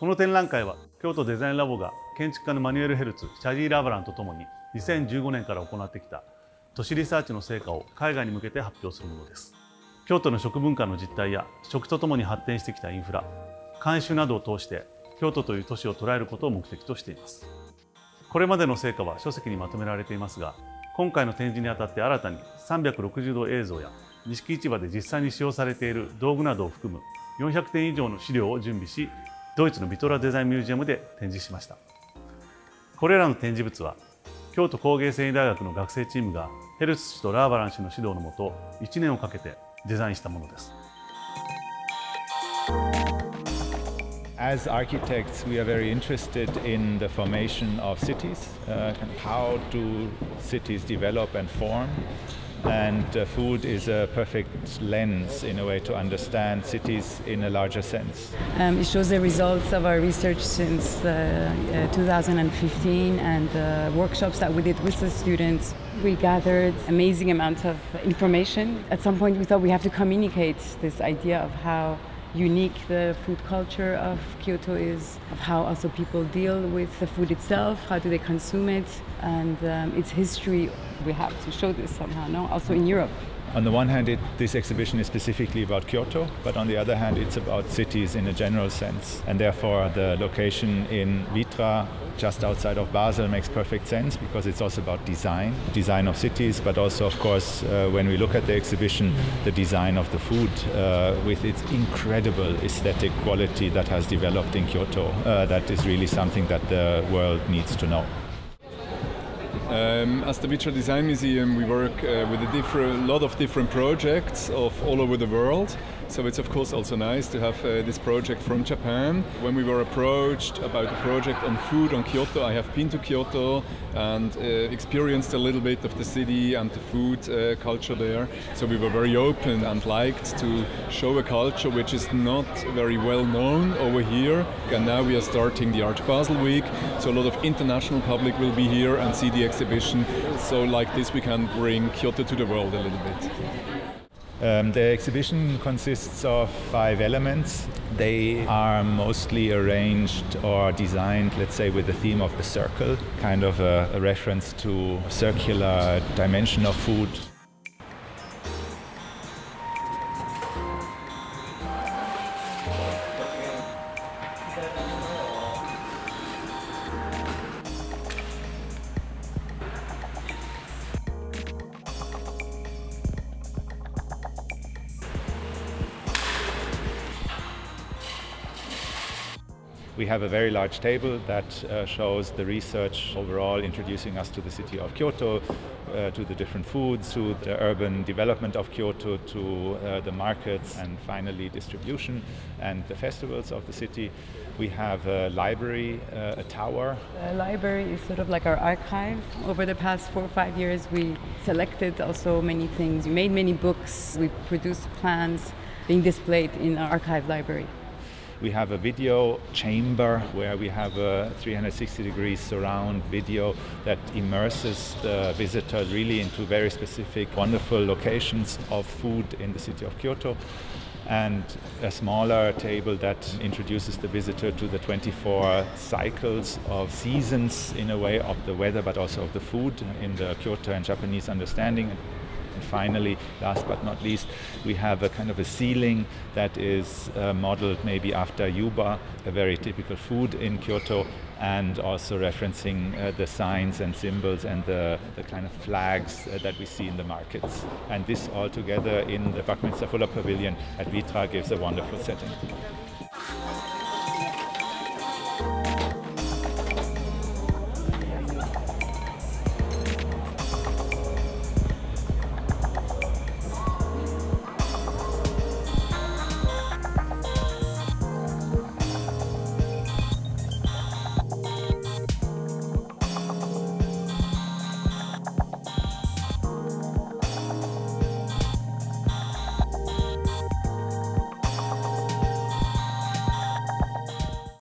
この展覧会は京都デザインラボが建築家のマニュエル・ヘルツチャジー・ラバランとともに2015年から行ってきた都市リサーチの成果を海外に向けて発表するものです。京都の食文化の実態や食とともに発展してきたインフラ慣習などを通して京都という都市を捉えることを目的としています。これまでの成果は書籍にまとめられていますが今回の展示にあたって新たに360度映像や錦市場で実際に使用されている道具などを含む400点以上の資料を準備しドイツのビトラデザインミュージアムで展示しましたこれらの展示物は京都工芸繊維大学の学生チームがヘルツ氏とラーバラン氏の指導のもと1年をかけてデザインしたものです As architects, we are very interested in the formation of cities. Uh, how do cities develop and form? And uh, food is a perfect lens in a way to understand cities in a larger sense. Um, it shows the results of our research since uh, uh 2015 and the workshops that we did with the students. We gathered amazing amounts of information. At some point, we thought we have to communicate this idea of how unique the food culture of Kyoto is, of how also people deal with the food itself, how do they consume it, and um, its history. We have to show this somehow, no? Also in Europe. On the one hand, it, this exhibition is specifically about Kyoto, but on the other hand, it's about cities in a general sense. And therefore, the location in Vitra, just outside of Basel, makes perfect sense because it's also about design, design of cities, but also, of course, uh, when we look at the exhibition, the design of the food uh, with its incredible aesthetic quality that has developed in Kyoto. Uh, that is really something that the world needs to know. Um, as the Vitra Design Museum, we work uh, with a lot of different projects of all over the world. So it's of course also nice to have uh, this project from Japan. When we were approached about a project on food on Kyoto, I have been to Kyoto and uh, experienced a little bit of the city and the food uh, culture there. So we were very open and liked to show a culture which is not very well known over here. And now we are starting the Art Basel Week, so a lot of international public will be here and see the exhibition. So like this we can bring Kyoto to the world a little bit. Um, the exhibition consists of five elements. They are mostly arranged or designed, let's say, with the theme of the circle, kind of a, a reference to circular dimension of food. We have a very large table that uh, shows the research overall, introducing us to the city of Kyoto, uh, to the different foods, to the urban development of Kyoto, to uh, the markets, and finally distribution and the festivals of the city. We have a library, uh, a tower. The library is sort of like our archive. Over the past four or five years, we selected also many things. We made many books. We produced plans being displayed in our archive library. We have a video chamber where we have a 360 degrees surround video that immerses the visitor really into very specific, wonderful locations of food in the city of Kyoto. And a smaller table that introduces the visitor to the 24 cycles of seasons in a way of the weather but also of the food in the Kyoto and Japanese understanding. And finally, last but not least, we have a kind of a ceiling that is uh, modeled maybe after yuba, a very typical food in Kyoto, and also referencing uh, the signs and symbols and the, the kind of flags uh, that we see in the markets. And this all together in the Buckminster Fuller Pavilion at Vitra gives a wonderful setting.